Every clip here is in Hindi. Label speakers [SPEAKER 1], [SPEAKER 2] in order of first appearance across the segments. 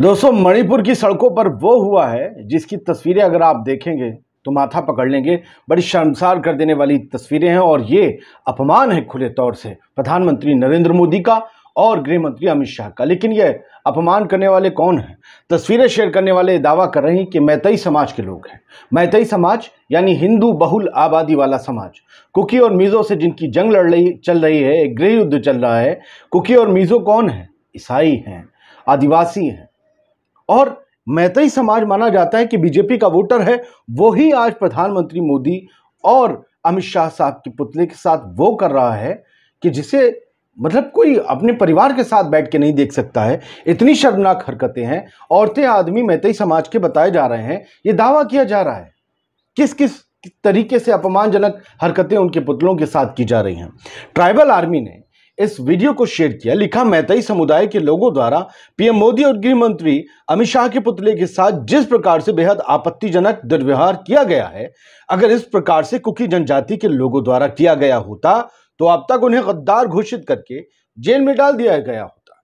[SPEAKER 1] दोस्तों, मणिपुर की सड़कों पर वो हुआ है जिसकी तस्वीरें अगर आप देखेंगे तो माथा पकड़ लेंगे। बड़ी शर्मसार कर देने वाली तस्वीरें हैं और ये अपमान है खुले तौर से। प्रधानमंत्री नरेंद्र मोदी का और गृह मंत्री अमित शाह का। लेकिन यह अपमान करने वाले कौन हैं? तस्वीरें शेयर करने वाले दावा कर रहे हैं कि मैतई समाज के लोग हैं। मैतई समाज, यानी हिंदू बहुल आबादी वाला समाज, कुकी और मीज़ो से जिनकी जंग लड़ रही, चल रही है, एक गृह युद्ध चल रहा है, कुकी और मीज़ो कौन है? ईसाई हैं, आदिवासी हैं। और मैतई समाज माना जाता है कि बीजेपी का वोटर है, वही आज प्रधानमंत्री मोदी और अमित शाह साहब के पुतले के साथ वो कर रहा है कि जिसे मतलब कोई अपने परिवार के साथ बैठ के नहीं देख सकता है। इतनी शर्मनाक हरकतें हैं। औरतें, आदमी, मैतई समाज के बताए जा रहे हैं। ये दावा किया जा रहा है। किस किस तरीके से अपमानजनक हरकतें उनके पुतलों के साथ की जा रही हैं? ट्राइबल आर्मी ने इस वीडियो को शेयर किया। लिखा, मैतई समुदाय के लोगों द्वारा पीएम मोदी और गृह मंत्री अमित शाह के पुतले के साथ जिस प्रकार से बेहद आपत्तिजनक दुर्व्यवहार किया गया है, अगर इस प्रकार से कुकी जनजाति के लोगों द्वारा किया गया होता तो अब तक उन्हें गद्दार घोषित करके जेल में डाल दिया गया होता।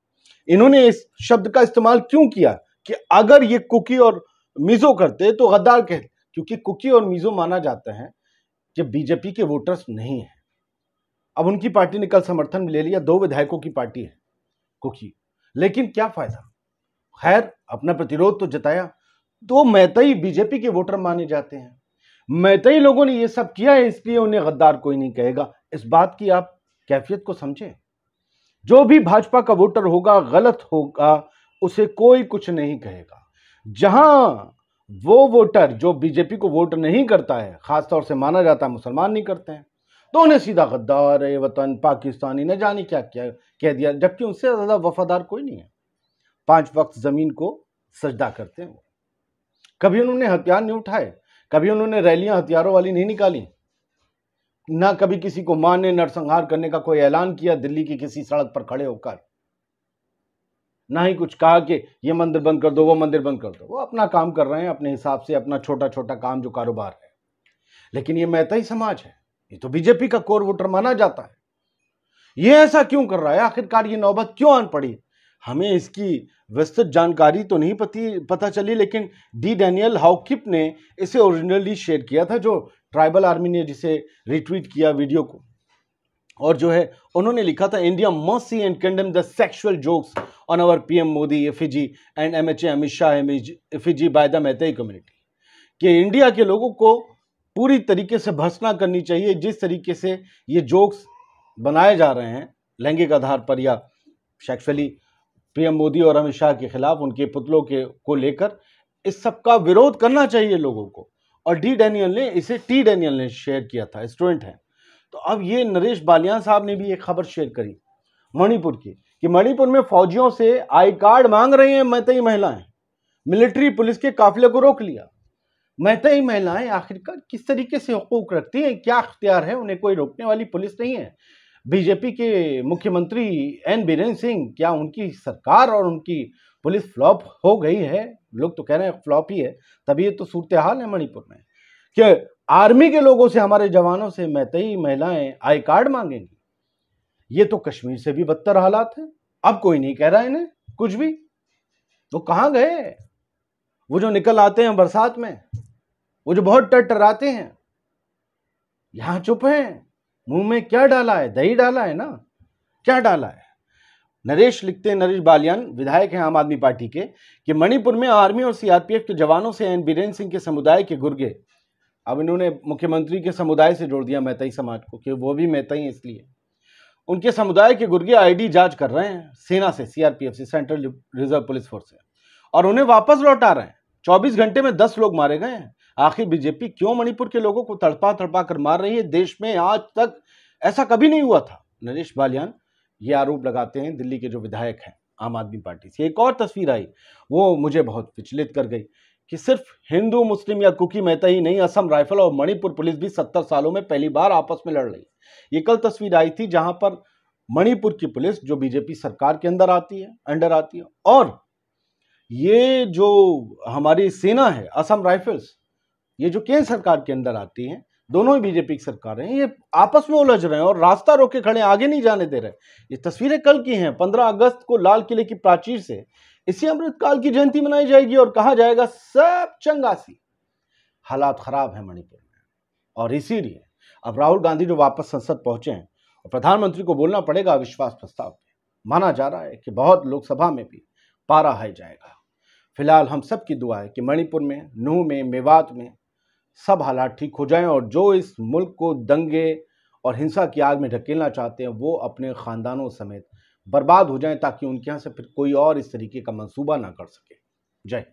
[SPEAKER 1] इन्होंने इस शब्द का इस्तेमाल क्यों किया कि अगर ये कुकी और मिजो करते तो गद्दार कह, क्योंकि कुकी और मिजो माना जाता है कि बीजेपी के वोटर्स नहीं है। अब उनकी पार्टी ने कल समर्थन ले लिया, दो विधायकों की पार्टी है, कुकी। लेकिन क्या फ़ायदा? खैर, अपना प्रतिरोध तो जताया। तो मैतई बीजेपी के वोटर माने जाते हैं। मैतई लोगों ने ये सब किया है, इसलिए उन्हें गद्दार कोई नहीं कहेगा। इस बात की आप कैफियत को समझें। जो भी भाजपा का वोटर होगा, गलत होगा, उसे कोई कुछ नहीं कहेगा। जहाँ वो वोटर, जो बीजेपी को वोट नहीं करता है, खासतौर से माना जाता है मुसलमान नहीं करते हैं तो उन्हें सीधा गद्दार वतन, पाकिस्तानी, न जाने क्या क्या कह दिया, जबकि उनसे ज़्यादा वफादार कोई नहीं है। पाँच वक्त ज़मीन को सजदा करते हैं वो कभी उन्होंने हथियार नहीं उठाए, कभी उन्होंने रैलियाँ हथियारों वाली नहीं निकाली। ना कभी किसी को मारने नरसंहार करने का कोई ऐलान किया, दिल्ली की किसी सड़क पर खड़े होकर। ना ही कुछ कहा कि ये मंदिर बंद कर दो, वो मंदिर बंद कर दो। वो अपना काम कर रहे हैं, अपने हिसाब से अपना छोटा छोटा काम जो कारोबार है। लेकिन ये ही समाज है। ये तो बीजेपी का कोर वोटर माना जाता है। ये ऐसा क्यों कर रहा है? आखिरकार ये नौबत क्यों आन पड़ी? हमें इसकी विस्तृत जानकारी तो नहीं पती, पता चली, लेकिन डी डैनियल हाउकिप ने इसे ओरिजिनली शेयर किया था, जो ट्राइबल आर्मी ने जिसे रिट्वीट किया वीडियो को। और जो है, उन्होंने लिखा था, India must see and condemn the sexual jokes on our PM Modi, effigy and MHA, Amit Shah effigy by the Meitei community. कि इंडिया के लोगों को पूरी तरीके से भर्सना करनी चाहिए। जिस तरीके से ये जोक्स बनाए जा रहे हैं, लैंगिक आधार पर या सेक्सुअली, पीएम मोदी और अमित शाह के खिलाफ, उनके पुतलों के, को लेकर, इस सब का विरोध करना चाहिए लोगों को। और डी डैनियल ने इसे, टी डैनियल ने शेयर किया था, स्टूडेंट है। तो अब ये नरेश बालियान साहब ने भी एक खबर शेयर करी, मणिपुर की, कि मणिपुर में फौजियों से आई कार्ड मांग रही हैं मैतई महिलाएँ। मिलिट्री पुलिस के काफिले को रोक लिया। मैतई महिलाएँ आखिरकार किस तरीके से हकूक रखती हैं? क्या अख्तियार है? उन्हें कोई रोकने वाली पुलिस नहीं है। बीजेपी के मुख्यमंत्री एन बीरेन्द्र सिंह, क्या उनकी सरकार और उनकी पुलिस फ्लॉप हो गई है? लोग तो कह रहे हैं फ्लॉप ही है तभी तो सूरत हाल है मणिपुर में। कि आर्मी के लोगों से, हमारे जवानों से मैतई महिलाएँ आई कार्ड मांगेंगी? ये तो कश्मीर से भी बदतर हालात है। अब कोई नहीं कह रहा इन्हें, कुछ भी। वो कहाँ गए? वो जो निकल आते हैं बरसात में। वो जो बहुत टराते हैं। यहाँ चुप हैं। मुँह में क्या डाला है? दही डाला है ना? क्या डाला है? नरेश लिखते हैं, नरेश बालियान, विधायक हैं आम आदमी पार्टी के, कि मणिपुर में आर्मी और सीआरपीएफ के जवानों से एन बीरेन्द्र सिंह के समुदाय के गुर्गे। अब इन्होंने मुख्यमंत्री के समुदाय से जोड़ दिया मैतई समाज को, कि वो भी मैतई इसलिए। उनके समुदाय के गुर्गे आईडी जाँच कर रहे हैं, सेना से, सीआरपीएफ से, सेंट्रल रिज़र्व पुलिस फोर्स से। और उन्हें वापस लौटा रहे हैं। चौबीस घंटे में दस लोग मारे गए हैं। आखिर बीजेपी क्यों मणिपुर के लोगों को तड़पा तड़पा कर मार रही है? देश में आज तक ऐसा कभी नहीं हुआ था। नरेश बालियान, ये आरोप लगाते हैं दिल्ली के जो विधायक हैं, आम आदमी पार्टी से। एक और तस्वीर आई, वो मुझे बहुत विचलित कर गई कि सिर्फ़ हिंदू, मुस्लिम या कुकी मेहता ही नहीं, असम राइफल और मणिपुर पुलिस भी सत्तर सालों में पहली बार आपस में लड़ रही ये कल तस्वीर आई थी जहाँ पर मणिपुर की पुलिस जो बीजेपी सरकार के अंदर आती है, अंडर आती है और ये जो हमारी सेना है, असम राइफल्स ये जो केंद्र सरकार के अंदर आती हैं, दोनों ही बीजेपी की सरकार हैं, ये आपस में उलझ रहे हैं और रास्ता रोके खड़े आगे नहीं जाने दे रहे ये तस्वीरें कल की हैं, पंद्रह अगस्त को लाल किले की प्राचीर से। इसी अमृतकाल की जयंती मनाई जाएगी और कहा जाएगा, सब चंगासी हालात खराब है मणिपुर में। और इसीलिए अब राहुल गांधी जो वापस संसद पहुँचे हैं, और प्रधानमंत्री को बोलना पड़ेगा अविश्वास प्रस्ताव पे, माना जा रहा है कि बहुत लोकसभा में भी पारा हाई जाएगा। फ़िलहाल हम सब की दुआ है कि मणिपुर में, नूह में, मेवात में सब हालात ठीक हो जाएँ और जो इस मुल्क को दंगे और हिंसा की आग में ढकेलना चाहते हैं, वो अपने ख़ानदानों समेत बर्बाद हो जाएँ ताकि उनके यहाँ से फिर कोई और इस तरीके का मंसूबा ना कर सके। जय